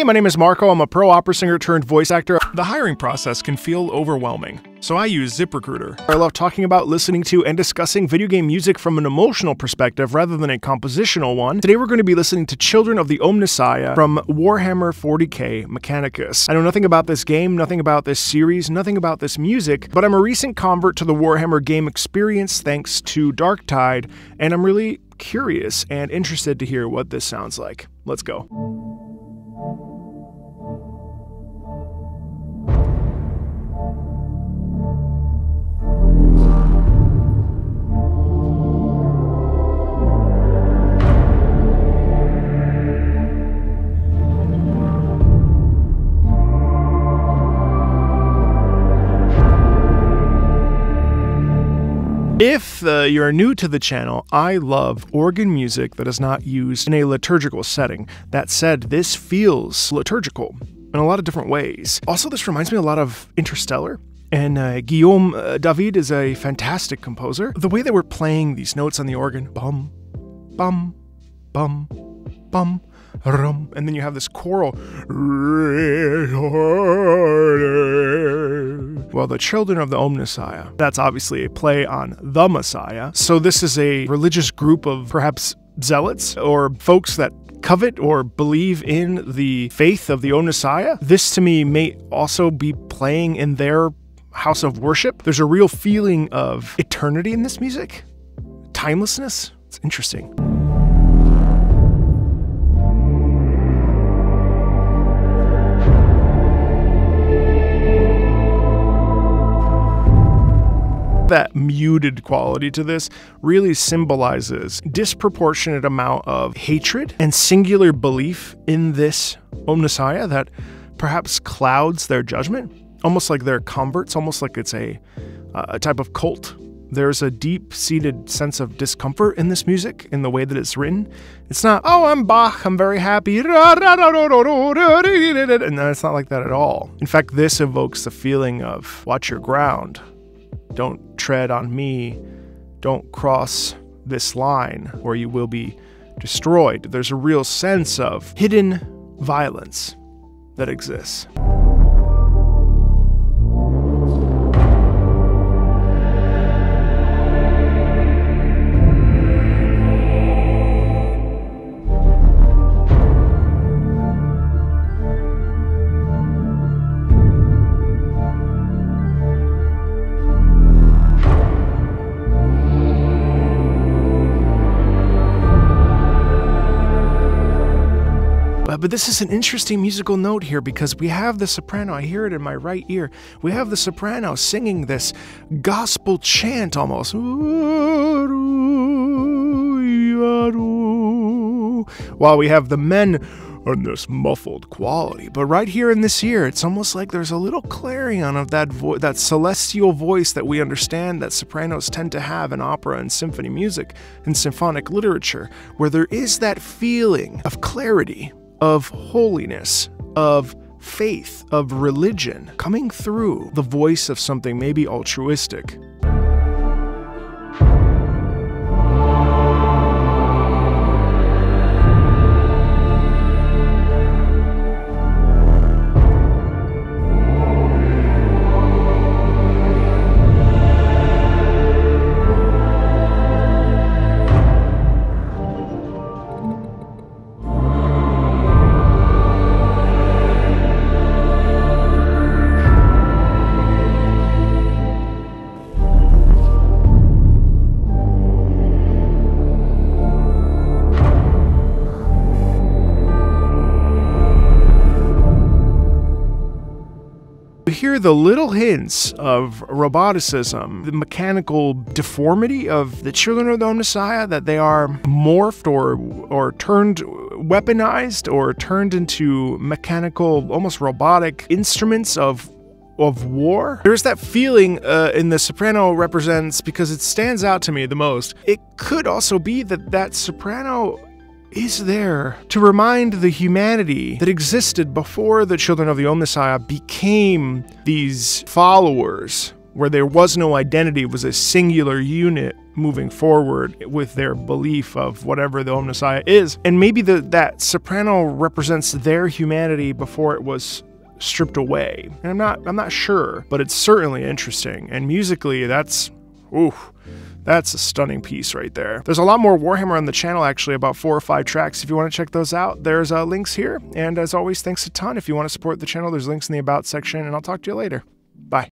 Hey, my name is Marco. I'm a pro opera singer turned voice actor. The hiring process can feel overwhelming, so I use ZipRecruiter. I love talking about, listening to, and discussing video game music from an emotional perspective rather than a compositional one. Today we're going to be listening to Children of the Omnissiah from Warhammer 40k Mechanicus. I know nothing about this game, nothing about this series, nothing about this music, but I'm a recent convert to the Warhammer game experience thanks to Darktide, and I'm really curious and interested to hear what this sounds like. Let's go. If uh, you're new to the channel, I love organ music that is not used in a liturgical setting. That said, this feels liturgical in a lot of different ways. Also, this reminds me a lot of Interstellar. And uh, Guillaume uh, David is a fantastic composer. The way that we're playing these notes on the organ, bum, bum, bum, bum, rum, and then you have this choral. Well, the children of the Omnissiah. That's obviously a play on the Messiah. So this is a religious group of perhaps zealots or folks that covet or believe in the faith of the Omnissiah. This to me may also be playing in their house of worship. There's a real feeling of eternity in this music, timelessness. It's interesting. That muted quality to this really symbolizes disproportionate amount of hatred and singular belief in this Omnissiah that perhaps clouds their judgment, almost like they're converts, almost like it's a, a type of cult. There's a deep seated sense of discomfort in this music, in the way that it's written. It's not, oh, I'm Bach, I'm very happy. And it's not like that at all. In fact, this evokes the feeling of watch your ground, don't tread on me. Don't cross this line or you will be destroyed. There's a real sense of hidden violence that exists. But this is an interesting musical note here because we have the soprano, I hear it in my right ear. We have the soprano singing this gospel chant almost. While we have the men on this muffled quality. But right here in this ear, it's almost like there's a little clarion of that that celestial voice that we understand that sopranos tend to have in opera and symphony music and symphonic literature, where there is that feeling of clarity of holiness, of faith, of religion coming through the voice of something maybe altruistic. Hear the little hints of roboticism, the mechanical deformity of the children of the Messiah, that they are morphed or or turned weaponized or turned into mechanical, almost robotic instruments of of war. There's that feeling uh, in the soprano represents because it stands out to me the most. It could also be that that soprano is there to remind the humanity that existed before the children of the Omnissiah became these followers, where there was no identity, it was a singular unit moving forward with their belief of whatever the Omnissiah is. And maybe the, that soprano represents their humanity before it was stripped away. And I'm not I'm not sure, but it's certainly interesting. And musically, that's ooh, that's a stunning piece right there. There's a lot more Warhammer on the channel, actually, about four or five tracks. If you want to check those out, there's uh, links here. And as always, thanks a ton. If you want to support the channel, there's links in the About section, and I'll talk to you later.